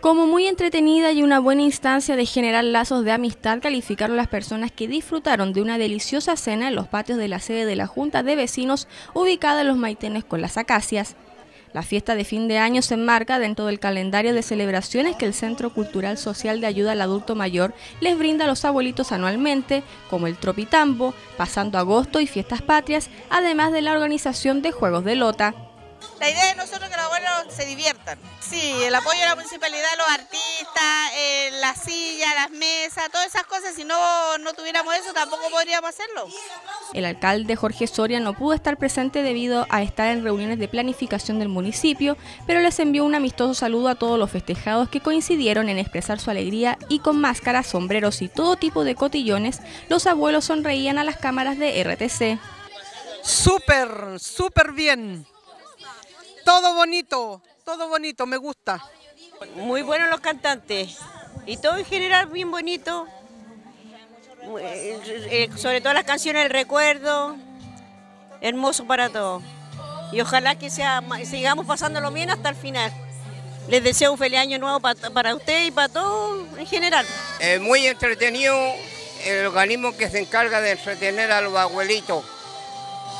Como muy entretenida y una buena instancia de generar lazos de amistad, calificaron las personas que disfrutaron de una deliciosa cena en los patios de la sede de la Junta de Vecinos ubicada en los Maitenes con las Acacias. La fiesta de fin de año se enmarca dentro del calendario de celebraciones que el Centro Cultural Social de Ayuda al Adulto Mayor les brinda a los abuelitos anualmente, como el Tropitambo, pasando agosto y fiestas patrias, además de la organización de Juegos de Lota. La idea es nosotros que los abuelos se diviertan. Sí, el apoyo de la municipalidad, los artistas, eh, las sillas, las mesas, todas esas cosas, si no, no tuviéramos eso tampoco podríamos hacerlo. El alcalde Jorge Soria no pudo estar presente debido a estar en reuniones de planificación del municipio, pero les envió un amistoso saludo a todos los festejados que coincidieron en expresar su alegría y con máscaras, sombreros y todo tipo de cotillones, los abuelos sonreían a las cámaras de RTC. Súper, súper bien todo bonito, todo bonito, me gusta. Muy buenos los cantantes y todo en general bien bonito. Eh, eh, sobre todo las canciones del recuerdo, hermoso para todos. Y ojalá que sea, sigamos pasándolo bien hasta el final. Les deseo un feliz año nuevo para, usted y para todos en general. Es muy entretenido el organismo que se encarga de entretener a los abuelitos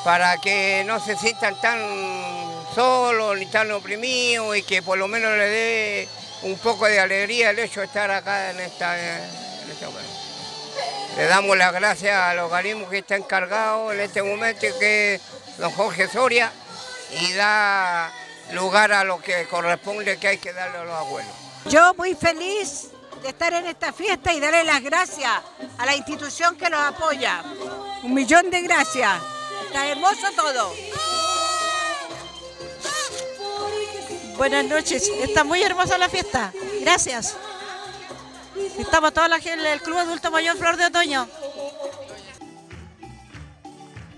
para que no se sientan tan solos ni tan oprimidos y que por lo menos le dé un poco de alegría el hecho de estar acá en esta, en este momento. Le damos las gracias al organismo que está encargado en este momento, que es don Jorge Soria, y da lugar a lo que corresponde que hay que darle a los abuelos. Yo muy feliz de estar en esta fiesta y darle las gracias a la institución que nos apoya. Un millón de gracias. Está hermoso todo. Buenas noches, está muy hermosa la fiesta. Gracias. Estamos toda la gente del Club Adulto Mayor Flor de Otoño.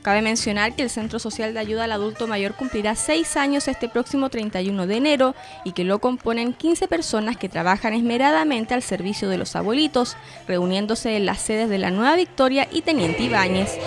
Cabe mencionar que el Centro Social de Ayuda al Adulto Mayor cumplirá seis años este próximo 31 de enero y que lo componen 15 personas que trabajan esmeradamente al servicio de los abuelitos, reuniéndose en las sedes de la Nueva Victoria y Teniente Ibáñez.